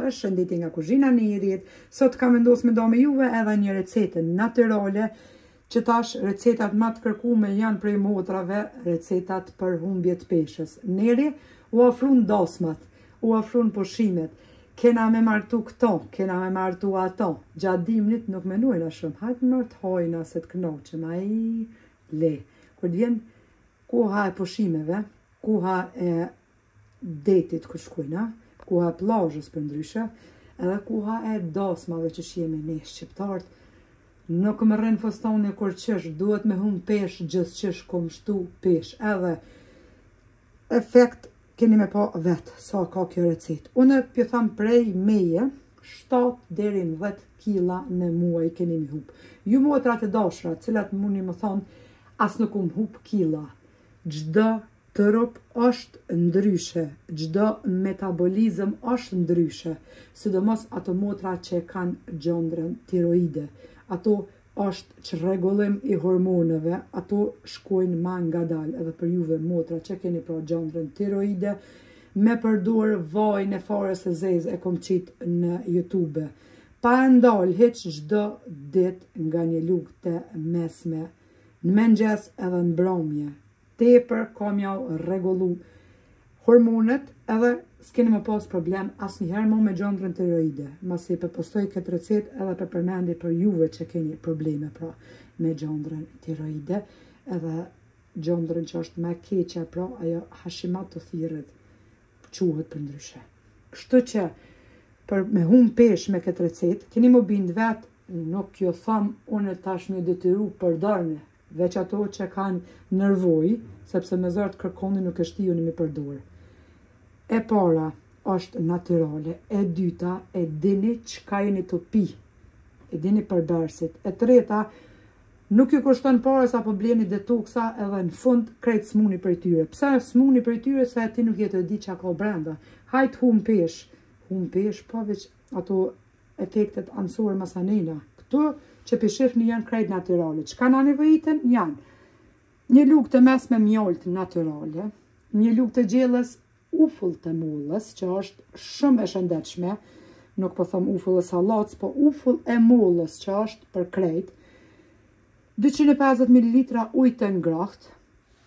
Përshëndetje nga kuzhina Nirit, sot kam vendosë me da me juve edhe një recetë natyrale, që tash recetat ma të kërkume janë prej motrave recetat për humbje t'peshës. Neri u afrun dasmat, u afrun pushimet, kena me martu këto, kena me martu ato, gjatë dimnit nuk menojna shumë, hajt more t'hajna se të knaqem, aji Le. Kur të vjen koha e pushimeve, koha e detit kur shkojna, koha e plazhës përndryshe, edhe koha e dasmave që shihemi ne shqiptarët, nuk më rrin fustani kurrqysh, duhet me humb peshë gjithqysh kom shtu peshë edhe Efekt keni me pa vet sa ka kjo recetë. Unë p'ju thom prej meje 7 deri në 10 kila në muaj keni mi humb. Ju motrat e dashura, të cilat mundi me thon as nuk um humb kila. Çdo trup është ndryshe, çdo metabolizëm është ndryshe, sidomos ato motra që e kanë gjëndrën tiroide. Ato Është çrregullim i hormoneve, ato shkojnë ma ngadalë edhe për juve motra që keni pra gjandrën tiroide, me përdorë vajin e farës së zezë e kom qit në jutube pa ndalë hiç çdo ditë nga një lugë të mesme n'mengjes edhe n'mbromje tepër ka me jau rregullu hormonet edhe s'keni me pas problem asnjëherë mo me gjëndrën tiroide, masi po postoj këtë recetë edhe po e përmendi për juve që keni probleme pra me gjëndrën tiroide edhe gjëndrën që është ma e keqja pra ajo Hashimoto thyroid quhet përndryshe. Kështu që për me humb peshë me këtë recetë keni mu bind vetë nuk ju thom unë tash me ju detyru përdorni Veq ato që kan nevoj sepse me zor kërkon nuk e shtyni mi përdor e para osht natyrale e dyta e dini çka jeni tu pi e dini përbërësit e treta nuk ju kushton para sa po bleni detoksa edhe në fund krejt smuni prej tyre pse smuni prej tyre se ti nuk je tu e dit ça ka brenda hajt hum peshë hum peshë po veq ato efektet anësore masanena. Këto që p'i shihni janë krejt natyrale. Çka na nevojiten janë një lugë të mesme mjaltë natyrale, një lugë të gjellës ufull të mollës, që është shumë e shëndetshme, nuk po thom ufull e sallatës, po ufull e mollës që është për krejt, 250 ml ujë të ngrohtë,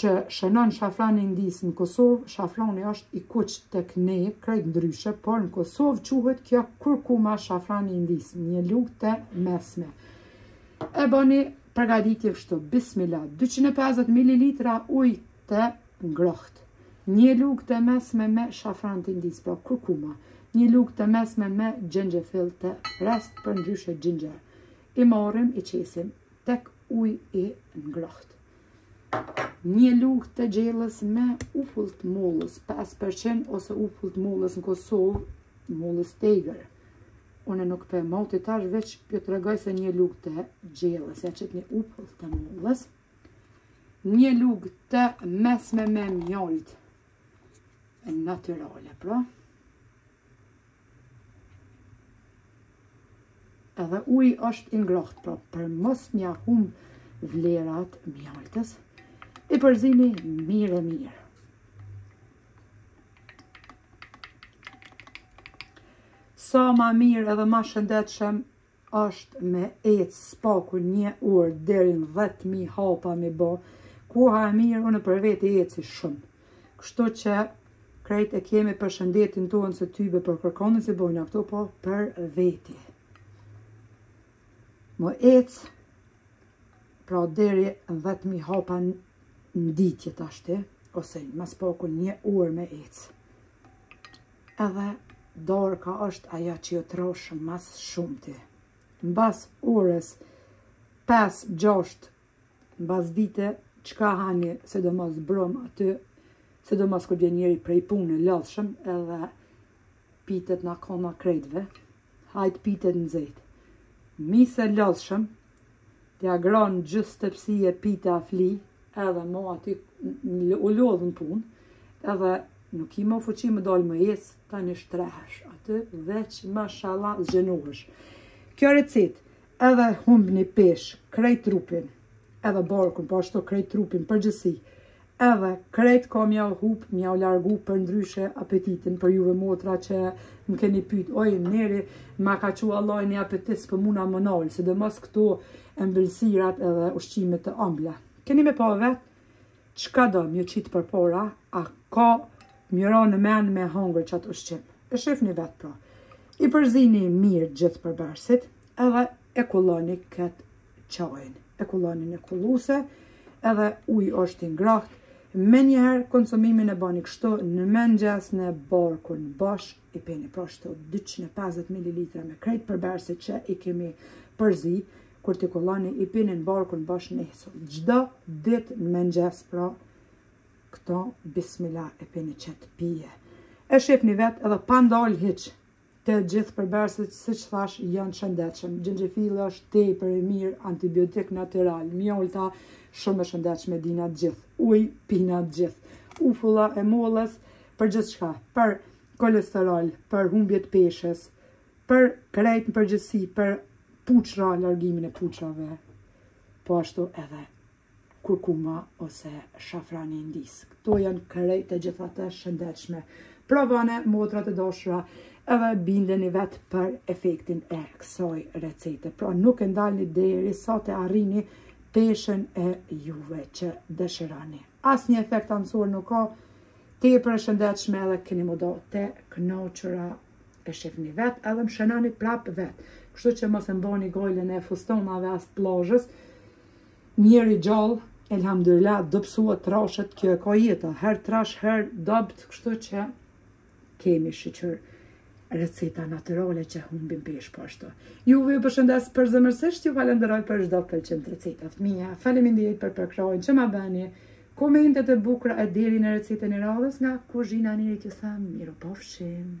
që shënon shafrani i Indisë në Kosovë, shafrani është i kuq tek ne krejt ndryshe, por në Kosovë quhet kjo kurkuma shafrani i Indisë, një lugë të mesme. E bëni përgaditje kështu, bismillah, 250 mililitra ujë të ngrohtë, një lugë të mesme me shafran të Indisë, pra kurkuma, një lugë të mesme me xhenxhefil, thirret përndryshe xhinxher. I marrim, i qesim, tek uji i ngrohtë. Një lugë të gjellës me uthull të mollës, 5% ose uthull të mollës në Kosovë, mollës t'egër. Unë nuk po mati tash, veç p'ju tregoj se një lugë të gjellës, e qetni uthull të mollës. Një lugë të mesme me mjaltë, natyrale, pra. Edhe uji është i ngrohtë, pra për mos m'ia humb vlerat mjaltës, i përzini mirë e mirë. Sa ma mirë edhe ma shëndetshëm, është me ec s'paku një orë deri në 10000 hapa me bë. Koha e mirë unë për veti eci shumë. Kështu që krejt e kemi për shëndetin tonë se tybe për kërkon s'i bojna këto po për veti. Me ec pra deri në 10000 hapa në ditje t'asht ose më s'paku një orë me ec. Edhe dorka është ajo që ju trash ma s'shumti. Mbas orës 5-6 mbas dite, çka hani, sidomos brum aty, sidomos kur vjen njeri prej punë, lodhshëm, edhe pitet na k'nda krejtve, Hajt pite t'nxehtë. Vish e lodhshëm, t'ia gron gjys tepsie pite a fli edhe mo aty u lodhe n'punë edhe nuk ki mo fuqi me dal me ec tani shtrihesh aty veç mashalla zgjanohesh kjo recetë edhe humbni peshë krejt trupin. edhe barkun, po ashtu krejt trupin n'përgjithsi, edhe krejt ka m'jau hup, m'jau largu përndryshe apetitin, për juve motra që më keni pyt, oj, njeri, ma ka çu Allahu një apetit s'po muna m'u nalë, sidomos këto ëmbëlsirat edhe ushqimet të ambla. Keni me pa vetë, çkado me ju qitë përpara, a ka m'ju ra në men me hongër qatë ushqim. E shifni vetë pra. I përzini mirë gjithë përbërësit, edhe e kulloni këtë çajin e kulloni në kulluse, edhe uj është i ngraht, me njëherë konsumimin e bani kështu në mëngjes në barkun bosh, i pini pra shtu 250 ml me krejt përbërësit që i kemi përzi, kur t'i kulloni i pini në barkun bosh në esëll. Çdo dit në mëngjes pra këto bismilah e pini qët pije. E shifni vetë edhe pa ndal hiç, Të gjithë përbërësit siç thash janë të shëndetshëm. Xhenxhefili është tepër i mirë antibiotik natyral. Mjalta shumë e shëndetshme e dina të gjithë. Ujë pina të gjithë. Ufulla e mollës për gjithçka, për kolesterol, për humbje të peshës, për krejt në përgjithësi, për puçra, largimin e puçrave. Po ashtu edhe kurkuma ose shafrani i Indisë. Këto janë krejt të gjitha të shëndetshme. Provone, motrat e dashura, edhe bindeni vetë për efektin e kësoj recete. Pra nuk e ndalni derisa të arrini peshen e juve që dëshirani. Asnjë efekt anësor nuk ka, tepër e shëndetshme edhe keni me u ndo të knaqura e shifni vetë, edhe më shënani prapë vetë. Kështu që mos e mboni gajlen e fustonave as të plazhës, Njeri i gjallë Elhamdulillah dobësohet trashet kjo e ka jeta her trash her dobt kështu që kemi shyqyr receta natyrale që humbim peshë po ashtu juve ju përshëndes përzemërsisht ju falenderoj për çdo pëlqim të recetave të mia faleminderit për përkrahjen që ma bëni komentet e bukura e deri në recetën e radhës nga kuzhina e Nirit ju them mirupafshim